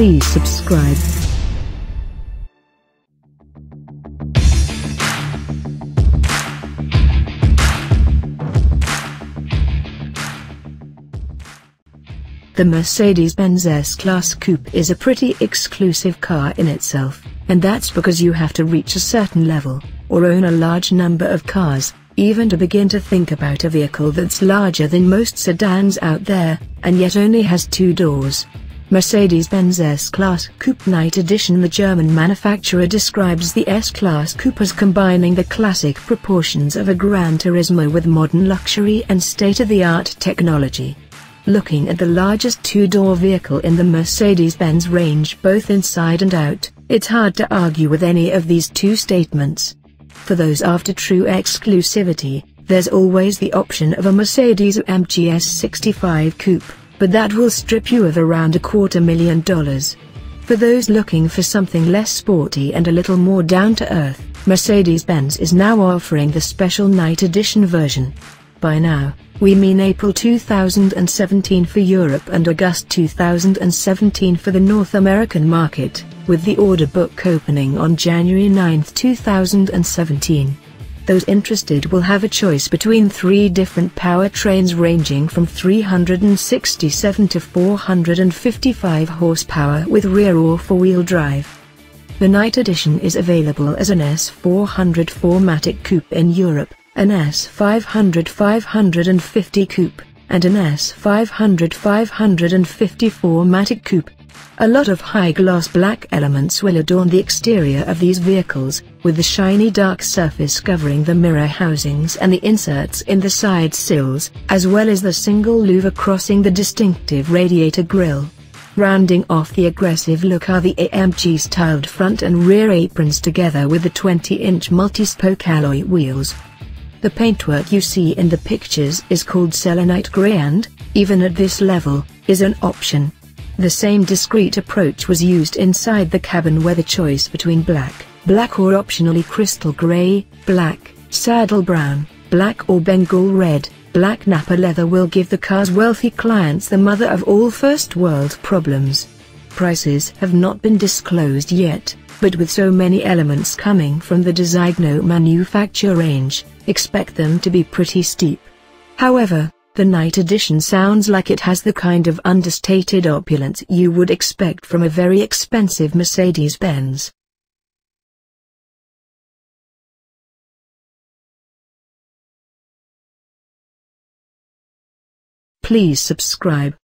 Please subscribe. The Mercedes-Benz S-Class Coupe is a pretty exclusive car in itself, and that's because you have to reach a certain level, or own a large number of cars, even to begin to think about a vehicle that's larger than most sedans out there, and yet only has two doors. Mercedes-Benz S-Class Coupe Night Edition The German manufacturer describes the S-Class Coupe as combining the classic proportions of a Gran Turismo with modern luxury and state-of-the-art technology. Looking at the largest two-door vehicle in the Mercedes-Benz range both inside and out, it's hard to argue with any of these two statements. For those after true exclusivity, there's always the option of a Mercedes-AMG S65 Coupe but that will strip you of around a quarter million dollars. For those looking for something less sporty and a little more down-to-earth, Mercedes-Benz is now offering the special night edition version. By now, we mean April 2017 for Europe and August 2017 for the North American market, with the order book opening on January 9, 2017. Those interested will have a choice between three different powertrains ranging from 367 to 455 horsepower with rear or four-wheel drive. The Night Edition is available as an S400 4MATIC Coupe in Europe, an S500 550 Coupe, and an S500 554 Matic Coupe. A lot of high-gloss black elements will adorn the exterior of these vehicles, with the shiny dark surface covering the mirror housings and the inserts in the side sills, as well as the single louver crossing the distinctive radiator grille. Rounding off the aggressive look are the AMG-styled front and rear aprons together with the 20-inch multi-spoke alloy wheels. The paintwork you see in the pictures is called selenite grey and, even at this level, is an option. The same discreet approach was used inside the cabin where the choice between black, black or optionally crystal gray, black, saddle brown, black or Bengal red, black Nappa leather will give the car's wealthy clients the mother of all first world problems. Prices have not been disclosed yet, but with so many elements coming from the Designo manufacture range, expect them to be pretty steep. However, the night edition sounds like it has the kind of understated opulence you would expect from a very expensive Mercedes-Benz. Please subscribe.